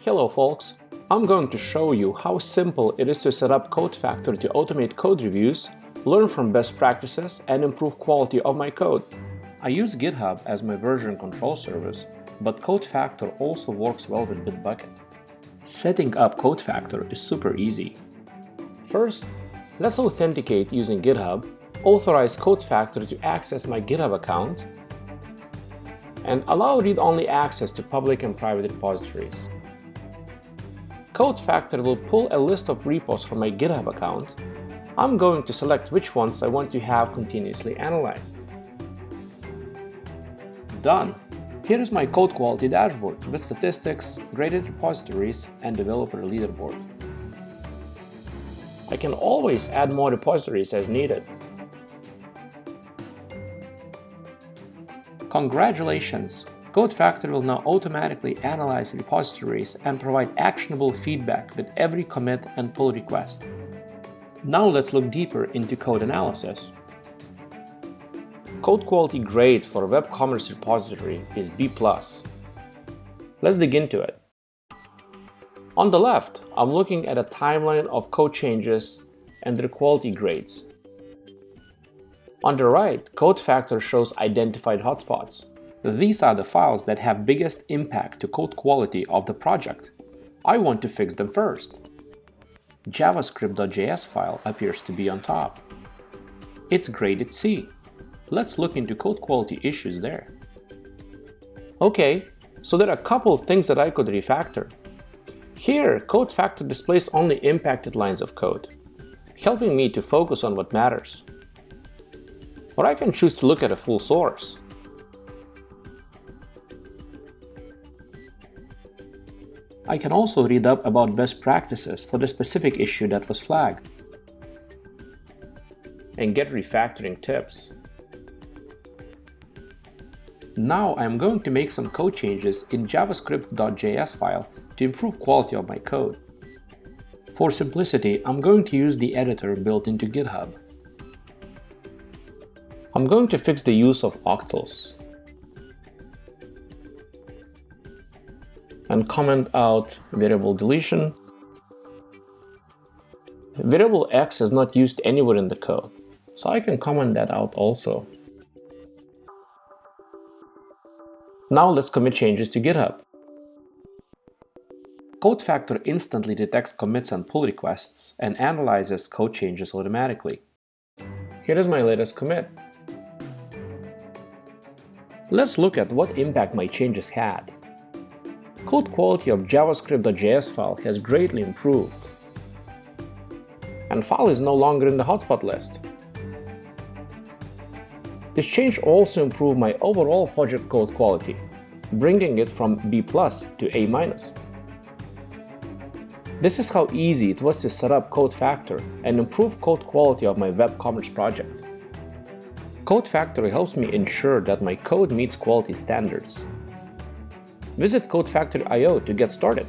Hello folks! I'm going to show you how simple it is to set up CodeFactor to automate code reviews, learn from best practices, and improve quality of my code. I use GitHub as my version control service, but CodeFactor also works well with Bitbucket. Setting up CodeFactor is super easy. First, let's authenticate using GitHub, authorize CodeFactor to access my GitHub account, and allow read-only access to public and private repositories. CodeFactor will pull a list of repos from my GitHub account. I'm going to select which ones I want to have continuously analyzed. Done! Here is my code quality dashboard with statistics, graded repositories, and developer leaderboard. I can always add more repositories as needed. Congratulations! CodeFactor will now automatically analyze repositories and provide actionable feedback with every commit and pull request. Now let's look deeper into code analysis. Code quality grade for a web commerce repository is B+. Let's dig into it. On the left, I'm looking at a timeline of code changes and their quality grades. On the right, CodeFactor shows identified hotspots. These are the files that have biggest impact to code quality of the project. I want to fix them first. JavaScript.js file appears to be on top. It's graded C. Let's look into code quality issues there. Okay, so there are a couple things that I could refactor. Here, CodeFactor displays only impacted lines of code, helping me to focus on what matters. Or I can choose to look at a full source. I can also read up about best practices for the specific issue that was flagged and get refactoring tips. Now I'm going to make some code changes in javascript.js file to improve quality of my code. For simplicity, I'm going to use the editor built into GitHub. I'm going to fix the use of octals. And comment out variable deletion. Variable x is not used anywhere in the code, so I can comment that out also. Now let's commit changes to GitHub. CodeFactor instantly detects commits and pull requests and analyzes code changes automatically. Here is my latest commit. Let's look at what impact my changes had code quality of javascript.js file has greatly improved. And file is no longer in the hotspot list. This change also improved my overall project code quality, bringing it from B to A-. This is how easy it was to set up Code CodeFactor and improve code quality of my web commerce project. Code CodeFactor helps me ensure that my code meets quality standards. Visit CodeFactor.io to get started.